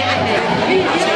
いいですよ。